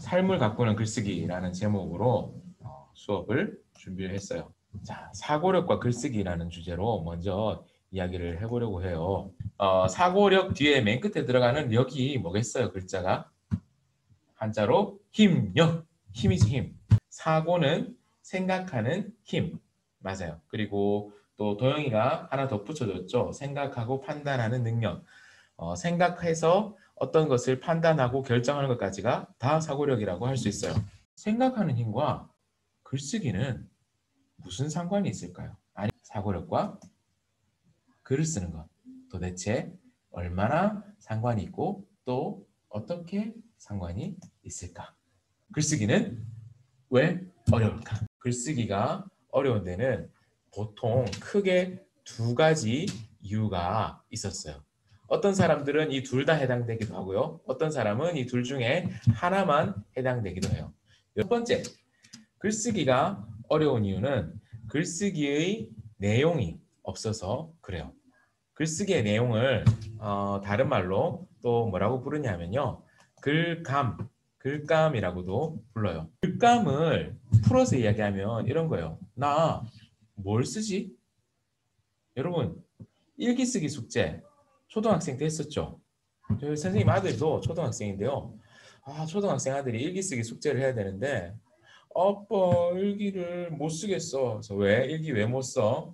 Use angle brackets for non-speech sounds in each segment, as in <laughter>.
삶을 가꾸는 글쓰기라는 제목으로 어, 수업을 준비를 했어요. 자, 사고력과 글쓰기라는 주제로 먼저 이야기를 해보려고 해요. 어, 사고력 뒤에 맨 끝에 들어가는 력이 뭐겠어요? 글자가 한자로 힘력, 힘이지 힘. 사고는 생각하는 힘, 맞아요. 그리고 또 도영이가 하나 더 붙여줬죠. 생각하고 판단하는 능력. 어, 생각해서 어떤 것을 판단하고 결정하는 것까지가 다 사고력이라고 할 수 있어요. 생각하는 힘과 글쓰기는 무슨 상관이 있을까요? 아니, 사고력과 글을 쓰는 것 도대체 얼마나 상관이 있고 또 어떻게 상관이 있을까? 글쓰기는 왜 어려울까? 글쓰기가 어려운 데는 보통 크게 두 가지 이유가 있었어요. 어떤 사람들은 이 둘 다 해당되기도 하고요. 어떤 사람은 이 둘 중에 하나만 해당되기도 해요. 첫 번째, 글쓰기가 어려운 이유는 글쓰기의 내용이 없어서 그래요. 글쓰기의 내용을 어, 다른 말로 또 뭐라고 부르냐면요. 글감, 글감이라고도 불러요. 글감을 풀어서 이야기하면 이런 거예요. 나 뭘 쓰지? 여러분 일기 쓰기 숙제 초등학생 때 했었죠. 저희 선생님 아들도 초등학생인데요. 아 초등학생 아들이 일기 쓰기 숙제를 해야 되는데 아빠 일기를 못 쓰겠어. 그래서 왜 일기 왜 못 써?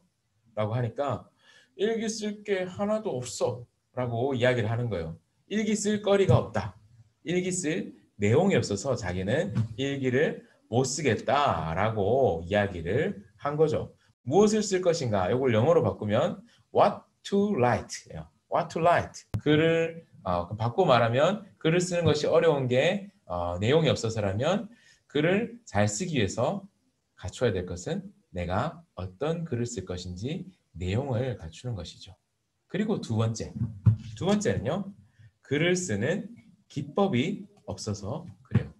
라고 하니까 일기 쓸 게 하나도 없어. 라고 이야기를 하는 거예요. 일기 쓸 거리가 없다. 일기 쓸 내용이 없어서 자기는 일기를 못 쓰겠다라고 이야기를 한 거죠. 무엇을 쓸 것인가? 이걸 영어로 바꾸면 what to write예요. What to write. 글을 어, 바꿔 말하면 글을 쓰는 것이 어려운 게 어, 내용이 없어서라면 글을 잘 쓰기 위해서 갖춰야 될 것은 내가 어떤 글을 쓸 것인지 내용을 갖추는 것이죠. 그리고 두 번째, 두 번째는요. 글을 쓰는 기법이 없어서 그래요.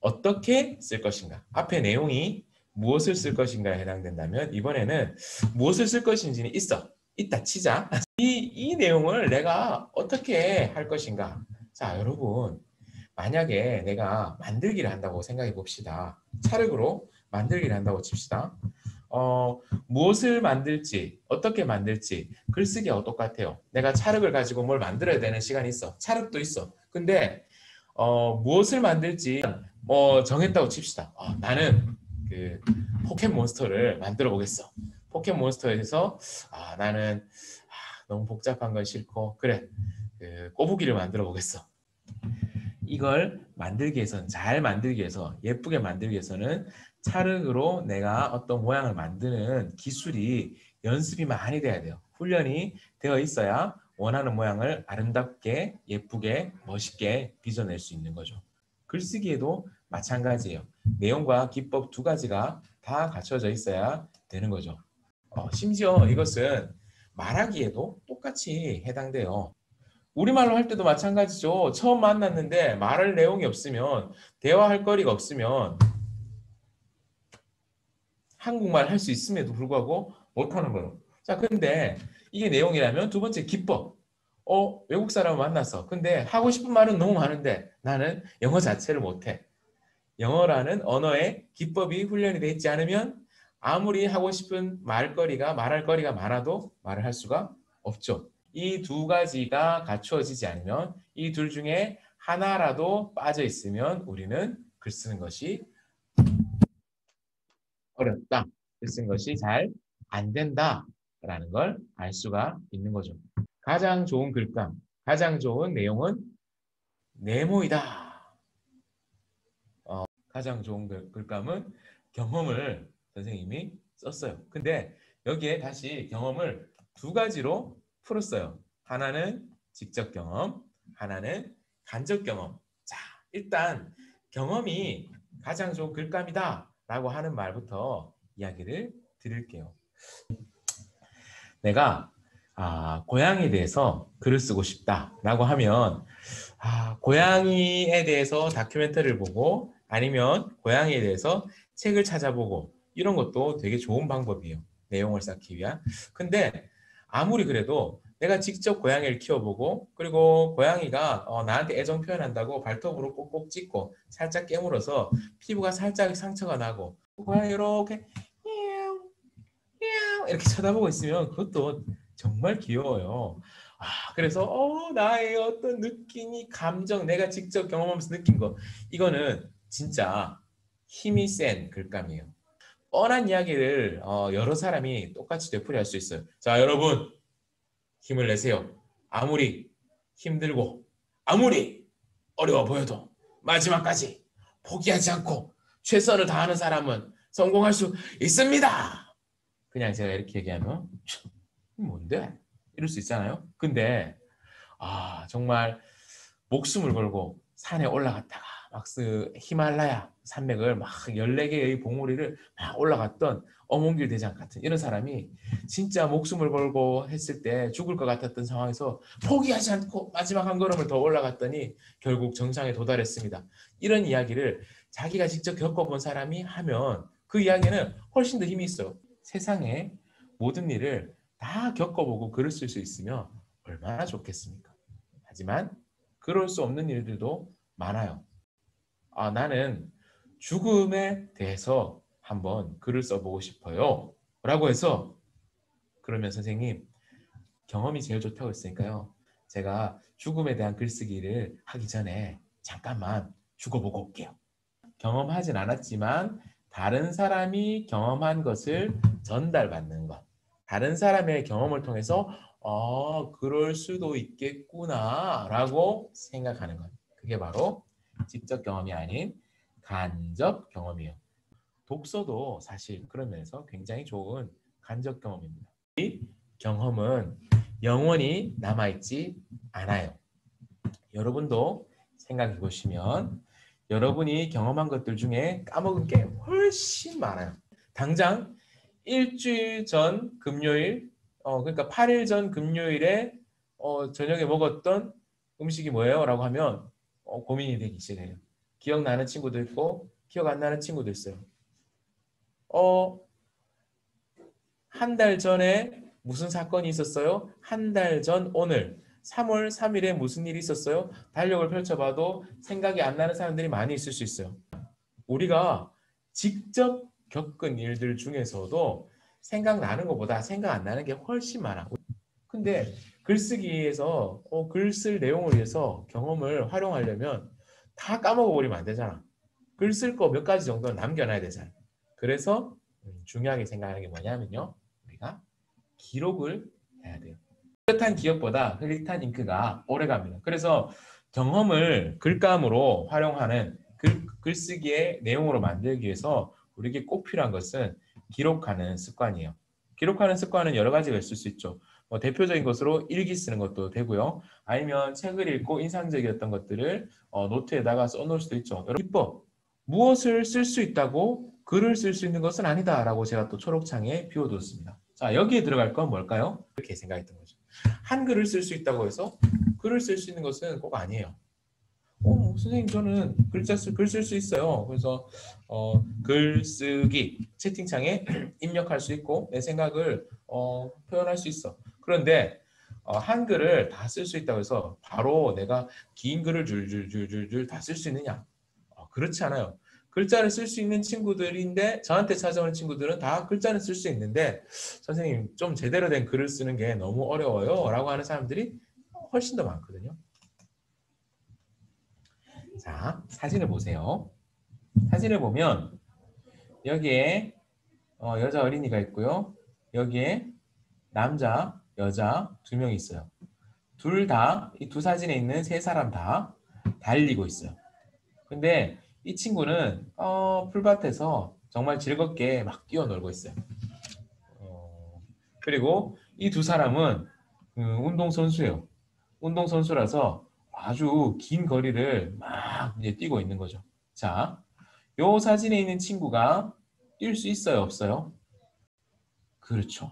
어떻게 쓸 것인가? 앞에 내용이 무엇을 쓸 것인가에 해당된다면 이번에는 무엇을 쓸 것인지는 있어. 있다 치자. 이, 이 내용을 내가 어떻게 할 것인가. 자, 여러분. 만약에 내가 만들기를 한다고 생각해 봅시다. 찰흙으로 만들기를 한다고 칩시다. 어, 무엇을 만들지, 어떻게 만들지, 글쓰기하고 똑같아요. 내가 찰흙을 가지고 뭘 만들어야 되는 시간이 있어. 찰흙도 있어. 근데 어, 무엇을 만들지 뭐 정했다고 칩시다. 어, 나는 그 포켓몬스터를 만들어 보겠어. 포켓몬스터에서 아, 나는 아, 너무 복잡한 건 싫고 그래 그 꼬부기를 만들어 보겠어. 이걸 만들기 위해서는 잘 만들기 위해서 예쁘게 만들기 위해서는 찰흙으로 내가 어떤 모양을 만드는 기술이 연습이 많이 돼야 돼요. 훈련이 되어 있어야 원하는 모양을 아름답게 예쁘게 멋있게 빚어낼 수 있는 거죠. 글쓰기에도 마찬가지예요. 내용과 기법 두 가지가 다 갖춰져 있어야 되는 거죠. 어, 심지어 이것은 말하기에도 똑같이 해당돼요. 우리말로 할 때도 마찬가지죠. 처음 만났는데 말할 내용이 없으면 대화할 거리가 없으면 한국말 할 수 있음에도 불구하고 못하는 거예요. 자, 근데 이게 내용이라면 두 번째 기법. 어, 외국 사람을 만났어. 근데 하고 싶은 말은 너무 많은데 나는 영어 자체를 못해. 영어라는 언어의 기법이 훈련이 되어 있지 않으면 아무리 하고 싶은 말거리가 말할 거리가 많아도 말을 할 수가 없죠. 이 두 가지가 갖추어지지 않으면 이 둘 중에 하나라도 빠져 있으면 우리는 글 쓰는 것이 어렵다. 글 쓰는 것이 잘 안 된다라는 걸 알 수가 있는 거죠. 가장 좋은 글감, 가장 좋은 내용은 네모이다. 어, 가장 좋은 글, 글감은 경험을 선생님이 썼어요. 근데 여기에 다시 경험을 두 가지로 풀었어요. 하나는 직접 경험, 하나는 간접 경험. 자, 일단 경험이 가장 좋은 글감이다 라고 하는 말부터 이야기를 드릴게요. 내가 아, 고양이에 대해서 글을 쓰고 싶다 라고 하면 아, 고양이에 대해서 다큐멘터리를 보고 아니면 고양이에 대해서 책을 찾아보고 이런 것도 되게 좋은 방법이에요. 내용을 쌓기 위한. 근데 아무리 그래도 내가 직접 고양이를 키워보고 그리고 고양이가 어, 나한테 애정 표현한다고 발톱으로 꼭꼭 찍고 살짝 깨물어서 피부가 살짝 상처가 나고 고양이 이렇게 이렇게 쳐다보고 있으면 그것도 정말 귀여워요. 아, 그래서 어, 나의 어떤 느낌이 감정 내가 직접 경험하면서 느낀 거 이거는 진짜 힘이 센 글감이에요. 뻔한 이야기를 어, 여러 사람이 똑같이 되풀이할 수 있어요. 자, 여러분 힘을 내세요. 아무리 힘들고 아무리 어려워 보여도 마지막까지 포기하지 않고 최선을 다하는 사람은 성공할 수 있습니다. 그냥 제가 이렇게 얘기하면 뭔데? 이럴 수 있잖아요. 근데 아 정말 목숨을 걸고 산에 올라갔다가 막스 히말라야 산맥을 막 14개의 봉우리를 막 올라갔던 어몽길 대장 같은 이런 사람이 진짜 목숨을 걸고 했을 때 죽을 것 같았던 상황에서 포기하지 않고 마지막 한 걸음을 더 올라갔더니 결국 정상에 도달했습니다. 이런 이야기를 자기가 직접 겪어본 사람이 하면 그 이야기는 훨씬 더 힘이 있어요. 세상에 모든 일을 다 겪어보고 글을 쓸 수 있으면 얼마나 좋겠습니까? 하지만 그럴 수 없는 일들도 많아요. 아, 나는 죽음에 대해서 한번 글을 써보고 싶어요. 라고 해서 그러면 선생님 경험이 제일 좋다고 했으니까요. 제가 죽음에 대한 글쓰기를 하기 전에 잠깐만 죽어보고 올게요. 경험하진 않았지만 다른 사람이 경험한 것을 전달받는 것. 다른 사람의 경험을 통해서 어, 그럴 수도 있겠구나 라고 생각하는 것. 그게 바로 직접 경험이 아닌 간접 경험이에요. 독서도 사실 그런 면에서 굉장히 좋은 간접 경험입니다. 이 경험은 영원히 남아있지 않아요. 여러분도 생각해 보시면 여러분이 경험한 것들 중에 까먹은 게 훨씬 많아요. 당장 일주일 전 금요일, 어, 그러니까 8일 전 금요일에 어, 저녁에 먹었던 음식이 뭐예요? 라고 하면 어, 고민이 되기 시작해요. 기억나는 친구도 있고 기억 안 나는 친구도 있어요. 어, 한 달 전에 무슨 사건이 있었어요? 한 달 전 오늘 3월 3일에 무슨 일이 있었어요? 달력을 펼쳐봐도 생각이 안 나는 사람들이 많이 있을 수 있어요. 우리가 직접 겪은 일들 중에서도 생각나는 것보다 생각 안 나는 게 훨씬 많아. 근데 글쓰기에서 어, 글쓸 내용을 위해서 경험을 활용하려면 다 까먹어버리면 안 되잖아. 글 쓸 거 몇 가지 정도는 남겨놔야 되잖아. 그래서 음, 중요하게 생각하는 게 뭐냐면요. 우리가 기록을 해야 돼요. 흐릿한 기억보다 흐릿한 잉크가 오래갑니다. 그래서 경험을 글감으로 활용하는 글, 글쓰기의 내용으로 만들기 위해서 우리에게 꼭 필요한 것은 기록하는 습관이에요. 기록하는 습관은 여러 가지가 있을 수 있죠. 뭐 대표적인 것으로 일기 쓰는 것도 되고요. 아니면 책을 읽고 인상적이었던 것들을 어, 노트에다가 써놓을 수도 있죠. 비법 무엇을 쓸 수 있다고 글을 쓸 수 있는 것은 아니다라고 제가 또 초록창에 비워두었습니다. 자 여기에 들어갈 건 뭘까요? 이렇게 생각했던 거죠. 한글을 쓸 수 있다고 해서 글을 쓸 수 있는 것은 꼭 아니에요. 어, 선생님 저는 글자 쓸글 쓸 수 있어요. 그래서 어, 글쓰기 채팅창에 <clears throat> 입력할 수 있고 내 생각을 어, 표현할 수 있어. 그런데 어, 한글을 다 쓸 수 있다고 해서 바로 내가 긴 글을 줄줄줄줄줄 다 쓸 수 있느냐? 어, 그렇지 않아요. 글자를 쓸 수 있는 친구들인데 저한테 찾아오는 친구들은 다 글자는 쓸 수 있는데 선생님 좀 제대로 된 글을 쓰는 게 너무 어려워요 라고 하는 사람들이 훨씬 더 많거든요. 자, 사진을 보세요. 사진을 보면 여기에 어, 여자 어린이가 있고요. 여기에 남자, 여자 두 명이 있어요. 둘 다 이 두 사진에 있는 세 사람 다 달리고 있어요. 근데 이 친구는 어, 풀밭에서 정말 즐겁게 막 뛰어놀고 있어요. 어, 그리고 이 두 사람은 음, 운동 선수예요. 운동 선수라서 아주 긴 거리를 막 이제 뛰고 있는 거죠. 자, 요 사진에 있는 친구가 뛸 수 있어요, 없어요? 그렇죠.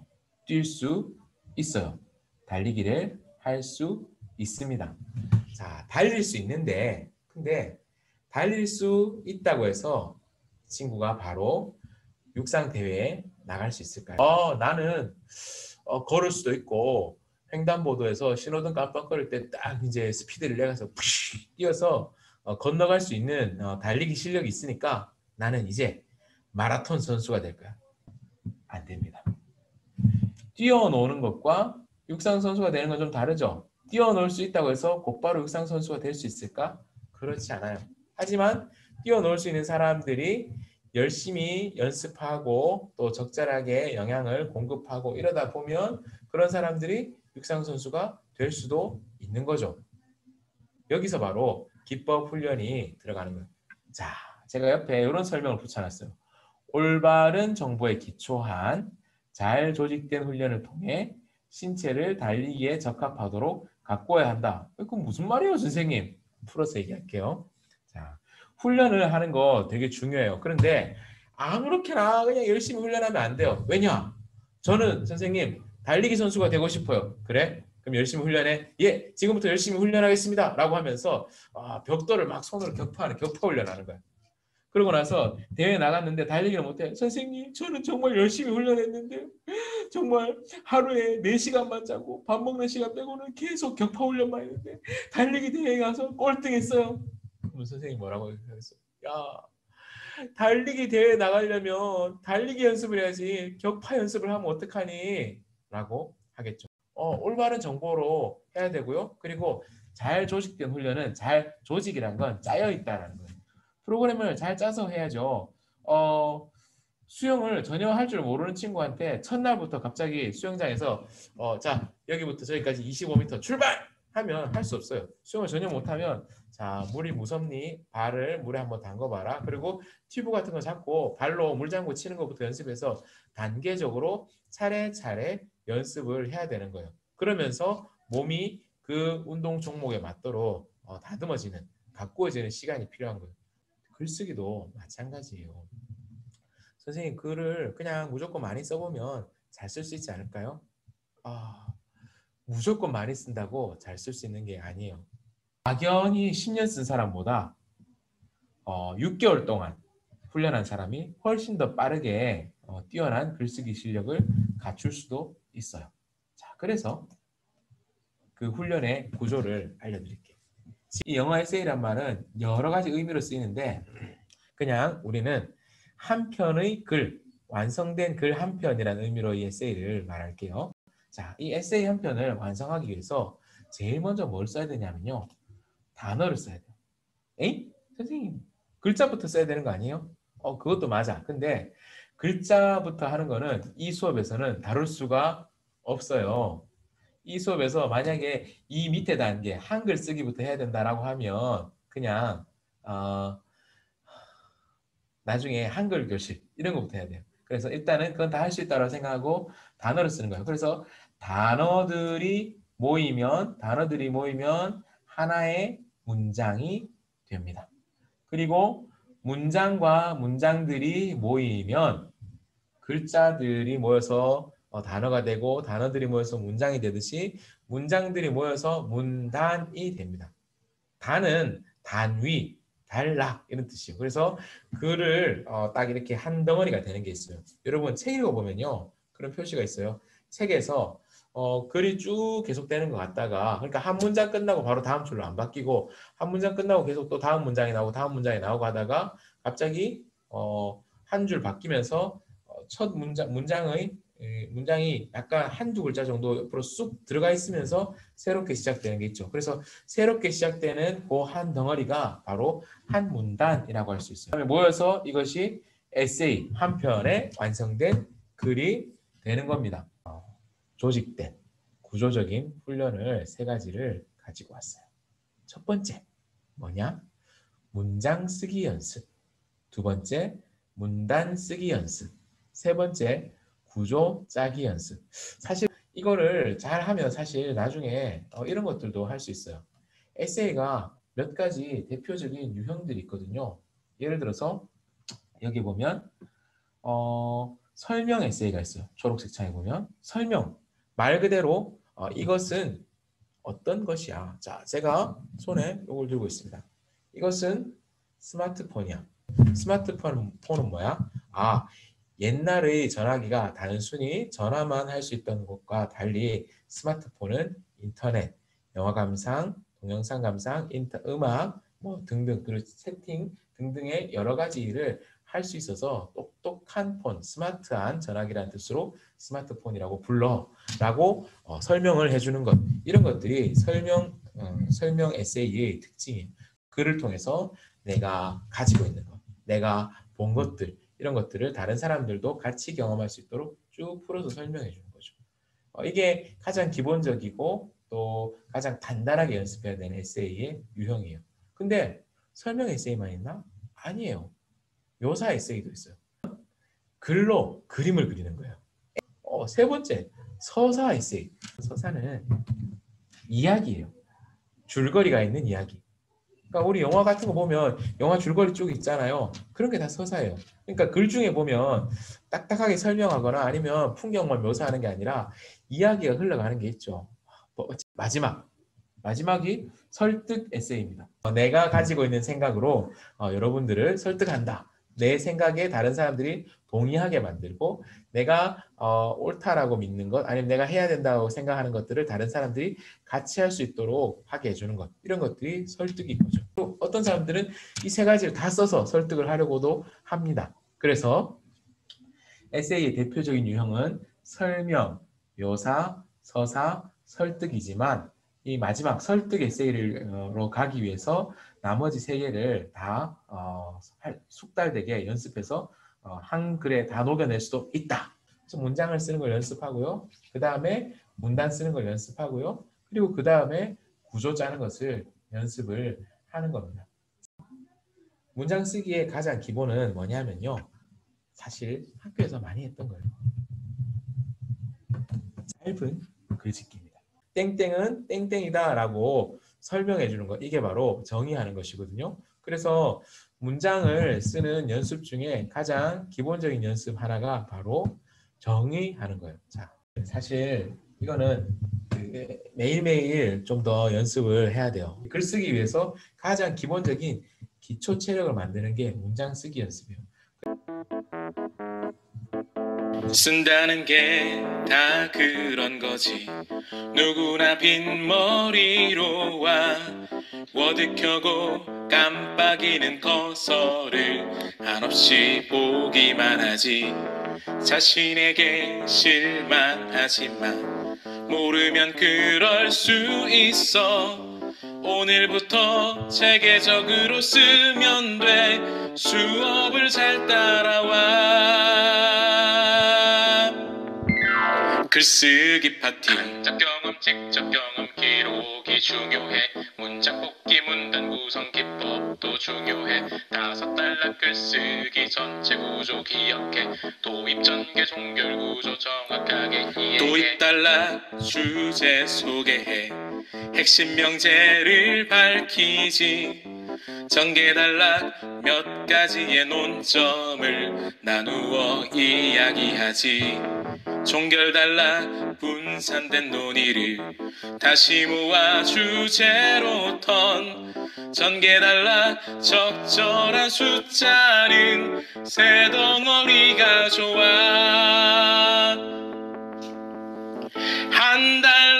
뛸 수 있어요. 달리기를 할 수 있습니다. 자, 달릴 수 있는데, 근데 달릴 수 있다고 해서 친구가 바로 육상 대회에 나갈 수 있을까요? 어, 나는 어, 걸을 수도 있고 횡단보도에서 신호등 깜빡거릴 때 딱 이제 스피드를 내가서 뛰어서 어, 건너갈 수 있는 어, 달리기 실력이 있으니까 나는 이제 마라톤 선수가 될 거야. 안 됩니다. 뛰어노는 것과 육상 선수가 되는 건 좀 다르죠. 뛰어놀 수 있다고 해서 곧바로 육상 선수가 될 수 있을까? 그렇지 않아요. 하지만 뛰어놀 수 있는 사람들이 열심히 연습하고 또 적절하게 영향을 공급하고 이러다 보면 그런 사람들이 육상 선수가 될 수도 있는 거죠. 여기서 바로 기법 훈련이 들어가는 거예요. 자, 제가 옆에 이런 설명을 붙여놨어요. 올바른 정보에 기초한 잘 조직된 훈련을 통해 신체를 달리기에 적합하도록 가꿔야 한다. 그건 무슨 말이에요, 선생님? 풀어서 얘기할게요. 자, 훈련을 하는 거 되게 중요해요. 그런데 아무렇게나 그냥 열심히 훈련하면 안 돼요. 왜냐? 저는 선생님 달리기 선수가 되고 싶어요. 그래? 그럼 열심히 훈련해. 예, 지금부터 열심히 훈련하겠습니다. 라고 하면서 아, 벽돌을 막 손으로 격파하는 격파 훈련하는 거야. 그러고 나서 대회 나갔는데 달리기를 못해. 선생님, 저는 정말 열심히 훈련했는데 정말 하루에 4시간만 자고 밥 먹는 시간 빼고는 계속 격파 훈련만 했는데 달리기 대회에 가서 꼴등했어요. 그럼 선생님 뭐라고 하겠어요? 야, 달리기 대회 나가려면 달리기 연습을 해야지 격파 연습을 하면 어떡하니? 라고 하겠죠. 어, 올바른 정보로 해야 되고요. 그리고 잘 조직된 훈련은 잘 조직이란 건 짜여 있다라는 거예요. 프로그램을 잘 짜서 해야죠. 어, 수영을 전혀 할 줄 모르는 친구한테 첫날부터 갑자기 수영장에서 어, 자 여기부터 저기까지 25m 출발 하면 할 수 없어요. 수영을 전혀 못하면 자 물이 무섭니 발을 물에 한번 담궈봐라. 그리고 튜브 같은 거 잡고 발로 물장구 치는 것부터 연습해서 단계적으로 차례차례 연습을 해야 되는 거예요. 그러면서 몸이 그 운동 종목에 맞도록 어, 다듬어지는 가꾸어지는 시간이 필요한 거예요. 글쓰기도 마찬가지예요. 선생님 글을 그냥 무조건 많이 써보면 잘 쓸 수 있지 않을까요? 아, 무조건 많이 쓴다고 잘 쓸 수 있는 게 아니에요. 막연히 10년 쓴 사람보다 어, 6개월 동안 훈련한 사람이 훨씬 더 빠르게 어, 뛰어난 글쓰기 실력을 갖출 수도 있어요. 자, 그래서 그 훈련의 구조를 알려드릴게요. 이 영어 에세이란 말은 여러 가지 의미로 쓰이는데 그냥 우리는 한 편의 글, 완성된 글 한 편이라는 의미로 이 에세이를 말할게요. 자, 이 에세이 한 편을 완성하기 위해서 제일 먼저 뭘 써야 되냐면요. 단어를 써야 돼요. 에이? 선생님, 글자부터 써야 되는 거 아니에요? 어, 그것도 맞아. 근데 글자부터 하는 거는 이 수업에서는 다룰 수가 없어요. 이 수업에서 만약에 이 밑에 단계 한글 쓰기부터 해야 된다라고 하면 그냥 어, 나중에 한글 교실 이런 것부터 해야 돼요. 그래서 일단은 그건 다 할 수 있다고 생각하고 단어를 쓰는 거예요. 그래서 단어들이 모이면 단어들이 모이면 하나의 문장이 됩니다. 그리고 문장과 문장들이 모이면 글자들이 모여서 어, 단어가 되고 단어들이 모여서 문장이 되듯이 문장들이 모여서 문단이 됩니다. 단은 단위, 단락 이런 뜻이에요. 그래서 글을 어, 딱 이렇게 한 덩어리가 되는 게 있어요. 여러분 책 읽어보면요. 그런 표시가 있어요. 책에서 어, 글이 쭉 계속되는 것 같다가 그러니까 한 문장 끝나고 바로 다음 줄로 안 바뀌고 한 문장 끝나고 계속 또 다음 문장이 나오고 다음 문장이 나오고 하다가 갑자기 어, 한 줄 바뀌면서 어, 첫 문장 문장의 문장이 약간 한두 글자 정도 옆으로 쑥 들어가 있으면서 새롭게 시작되는 게 있죠. 그래서 새롭게 시작되는 그 한 덩어리가 바로 한 문단이라고 할 수 있어요. 모여서 이것이 에세이 한 편에 완성된 글이 되는 겁니다. 조직된 구조적인 훈련을 세 가지를 가지고 왔어요. 첫 번째 뭐냐? 문장 쓰기 연습. 두 번째 문단 쓰기 연습. 세 번째 구조 짜기 연습. 사실 이거를 잘 하면 사실 나중에 어, 이런 것들도 할 수 있어요. 에세이가 몇 가지 대표적인 유형들이 있거든요. 예를 들어서 여기 보면 어, 설명 에세이가 있어요. 초록색 창에 보면 설명 말 그대로 어, 이것은 어떤 것이야. 자, 제가 손에 이걸 들고 있습니다. 이것은 스마트폰이야. 스마트폰은 뭐야? 아, 옛날의 전화기가 단순히 전화만 할 수 있던 것과 달리 스마트폰은 인터넷, 영화 감상, 동영상 감상, 인터, 음악 뭐 등등 그리고 세팅 등등의 여러 가지 일을 할 수 있어서 똑똑한 폰, 스마트한 전화기라는 뜻으로 스마트폰이라고 불러라고 어, 설명을 해주는 것 이런 것들이 설명 어, 설명 에세이의 특징이에요. 글을 통해서 내가 가지고 있는 것, 내가 본 것들 이런 것들을 다른 사람들도 같이 경험할 수 있도록 쭉 풀어서 설명해 주는 거죠. 어, 이게 가장 기본적이고 또 가장 단단하게 연습해야 되는 에세이의 유형이에요. 근데 설명 에세이만 있나? 아니에요. 묘사 에세이도 있어요. 글로 그림을 그리는 거예요. 어, 세 번째, 서사 에세이. 서사는 이야기예요. 줄거리가 있는 이야기. 그러니까 우리 영화 같은 거 보면 영화 줄거리 쪽 있잖아요. 그런 게 다 서사예요. 그러니까 글 중에 보면 딱딱하게 설명하거나 아니면 풍경만 묘사하는 게 아니라 이야기가 흘러가는 게 있죠. 뭐, 마지막. 마지막이 설득 에세이입니다. 어, 내가 가지고 있는 생각으로 어, 여러분들을 설득한다. 내 생각에 다른 사람들이 동의하게 만들고 내가 어, 옳다라고 믿는 것 아니면 내가 해야 된다고 생각하는 것들을 다른 사람들이 같이 할 수 있도록 하게 해주는 것 이런 것들이 설득인 거죠. 또 어떤 사람들은 이 세 가지를 다 써서 설득을 하려고도 합니다. 그래서 에세이의 대표적인 유형은 설명, 묘사, 서사, 설득이지만 이 마지막 설득 에세이로 가기 위해서 나머지 세 개를 다 어, 숙달되게 연습해서 어, 한 글에 다 녹여낼 수도 있다. 그래서 문장을 쓰는 걸 연습하고요. 그 다음에 문단 쓰는 걸 연습하고요. 그리고 그 다음에 구조 짜는 것을 연습을 하는 겁니다. 문장 쓰기의 가장 기본은 뭐냐면요. 사실 학교에서 많이 했던 거예요. 짧은 글짓기입니다. 땡땡은 땡땡이다 라고 설명해 주는 거 이게 바로 정의하는 것이거든요. 그래서 문장을 쓰는 연습 중에 가장 기본적인 연습 하나가 바로 정의하는 거예요. 자, 사실 이거는 그 매일매일 좀 더 연습을 해야 돼요. 글 쓰기 위해서 가장 기본적인 기초 체력을 만드는 게 문장 쓰기 연습이에요. 쓴다는 게 다 그런 거지. 누구나 빈머리로 와. 워드 켜고 깜빡이는 커서를 한없이 보기만 하지. 자신에게 실망하지 마 모르면 그럴 수 있어 오늘부터 체계적으로 쓰면 돼. 수업을 잘 따라와. 글쓰기 파티. 작 경험 직접 경험 기록이 중요해. 문장 뽑기 문단 구성 기법도 중요해. 다섯 단락 글쓰기 전체 구조 기억해. 도입 전개 종결 구조 정확하게 이해해. 도입 단락 주제 소개해 핵심 명제를 밝히지. 전개 단락 몇 가지의 논점을 나누어 이야기하지. 종결 단락 분산된 논의를 다시 모아 주제로 턴 전개 단락 적절한 숫자는 새 덩어리가 좋아. 한 단락에는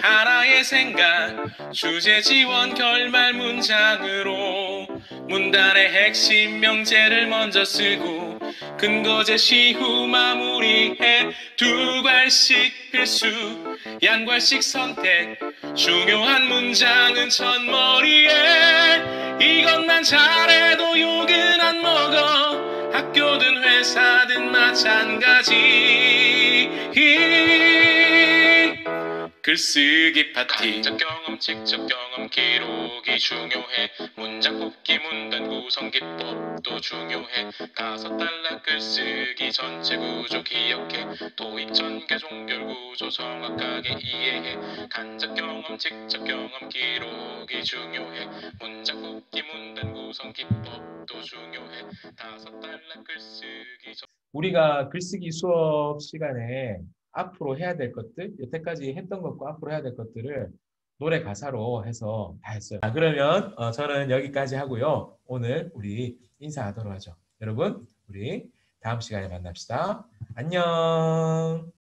하나의 생각 주제 지원 결말 문장으로 문단의 핵심 명제를 먼저 쓰고 근거 제시 후 마무리해 두 괄씩 필수 양괄씩 선택. 중요한 문장은 첫머리에 이건 난 잘해도 욕은 안 먹어. 학교든 회사든 마찬가지 글쓰기 파티. 적 경험 직접 경험 기록이 중요해. 문장 뽑기 문단 구성 기법도 중요해. 다섯 단락 글쓰기 전체 구조 기억해. 도입 전개 종결 구조 정확하게 이해해. 간접 경험 직접 경험 기록이 중요해. 문장 뽑기 문단 구성 기법도 중요해. 다섯 단락 글쓰기 전... 우리가 글쓰기 수업 시간에 앞으로 해야 될 것들, 여태까지 했던 것과 앞으로 해야 될 것들을 노래 가사로 해서 다 했어요. 자, 그러면 어, 저는 여기까지 하고요. 오늘 우리 인사하도록 하죠. 여러분, 우리 다음 시간에 만납시다. 안녕.